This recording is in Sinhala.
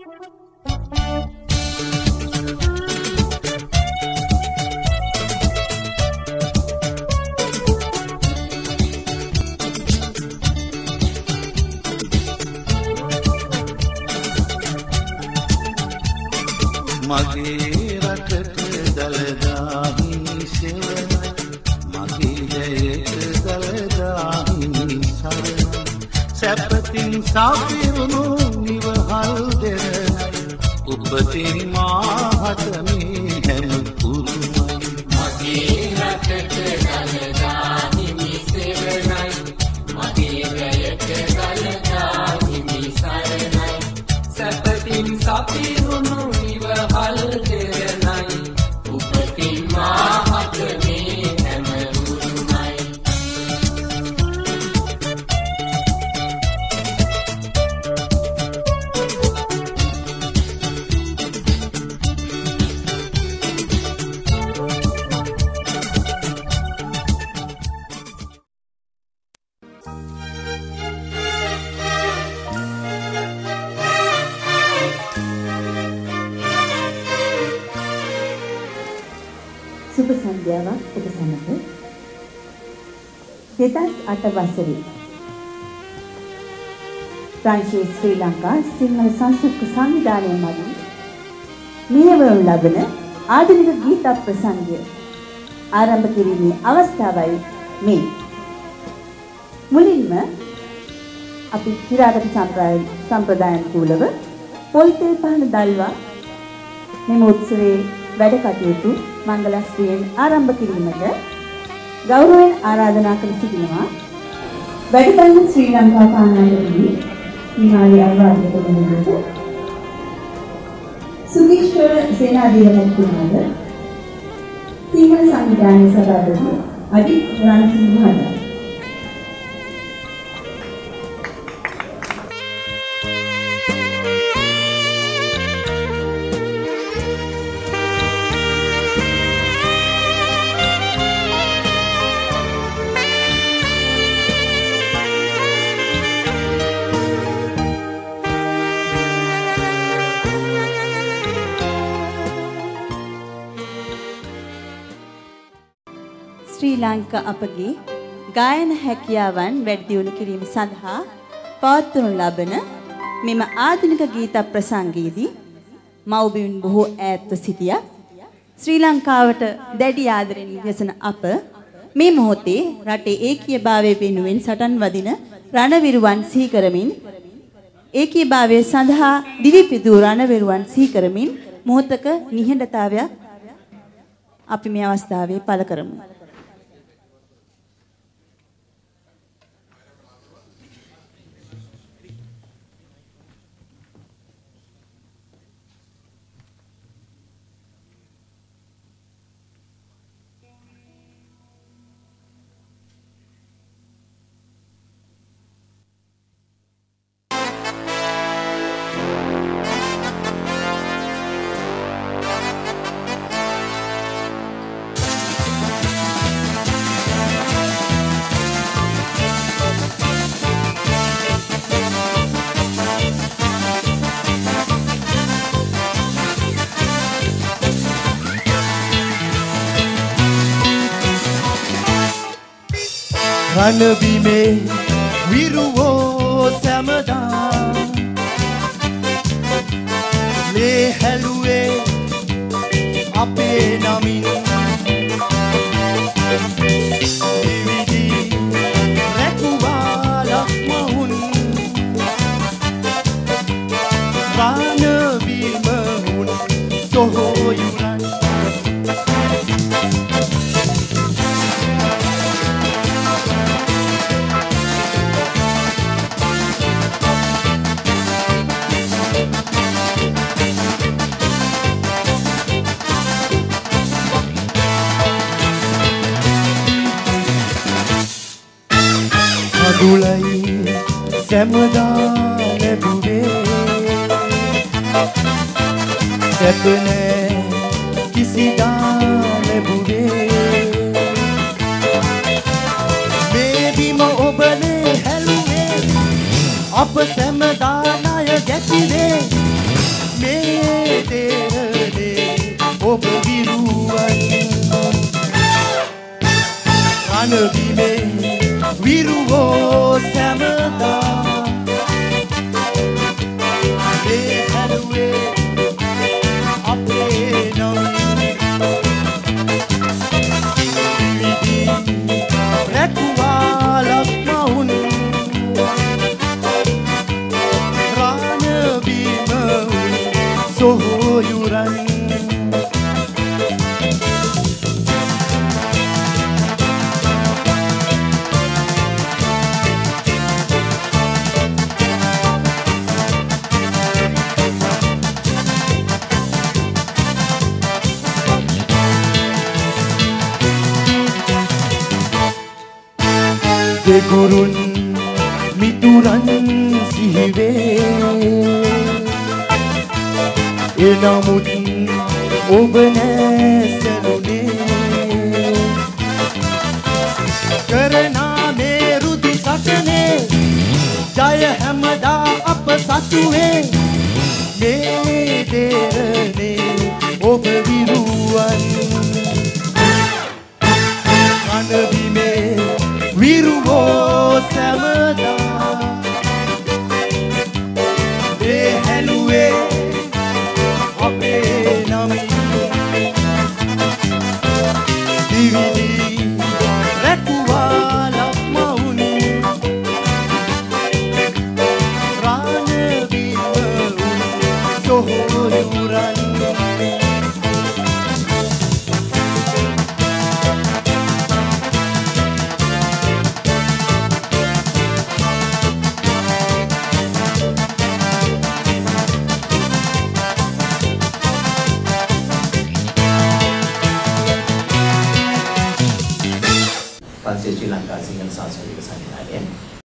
මගේ රටට දළදාහි සෙවනයි මගේ ජයට දළදාහි සරණයි සැපතින් සාපිරුණු නිවහල් දෙරනයි උපතින් මාහතමේ හැම පුරුමයි මගේ රටට සුබ සන්ධ්‍යාවක් ඔබ සැමට 2008 වසරේ. ප්‍රංශයේ ශ්‍රී ලංකා සිංහල සංස්කෘතික සංවිධානය මගින් මෙහෙවනු ලබන ආධුනික ගීත ප්‍රසංගය ආරම්භ කිරීමේ අවස්ථාවයි මේ. මුලින්ම අපි චිරාගත සම්ප්‍රදාය සම්ප්‍රදායන් කූලව පොල් තෙල් පහන දල්වා මෙම උත්සවයේ වැඩ කටයුතු මංගලස්ත්‍රියෙන් ආරම්භ කිරීමට ගෞරවයෙන් ආරාධනා කර සිටිනවා. වැඩකරන ශ්‍රී ලංකා පානායකදී හිමාලය අනුරාධපුර වෙනුවට සුදීශ්වර සේනාධීර මහත්මයාද සිංහල සංවිධානයේ සභාපති අජිත් රණසිංහ මහතා ශ්‍රී ලංකා අපගේ ගායන හැකියාවන් වැඩි දියුණු කිරීම සඳහා පවත්වනු ලබන මෙම ආධුනික ගීත ප්‍රසංගයේදී මව්බිම් බොහෝ ඈත්ව සිටියා ශ්‍රී ලංකාවට දැඩි ආදරෙන් ඉවසන අප මේ මොහොතේ රටේ ඒකීයභාවය වෙනුවෙන් සටන් වදින රණවිරුවන් සිහි කරමින් ඒකීයභාවය සඳහා දිවි පිදූ රණවිරුවන් සිහි කරමින් මොහොතක නිහඬතාවයක් අපි මේ අවස්ථාවේ පළ කරමු. රණබිමේ විරුවෝ සැමදා. ලේ හැලුවේ අපේ නමින්. දිවිදි රැකුවාලක් මහුන් රණබිම හුන් සොහොයුරන් කඳුලයි සැමදා ලැබුවේ සැපනෑ කිසිදා ලැබුවේ මේ බිම ඔබනේ හැලුවේ අප සැමදා ණය ගැතිවේ. ඔබ විරුවන් රණබිමේ විරුවෝ දෙගුරුන් මිතුරන් සිහිවේ. එනමුත් ඔබ නැසනුනේ. කරනා මේ රුදි සටනේ ජය හැමදා අප සතුවේ. මේ දේරනේ oh,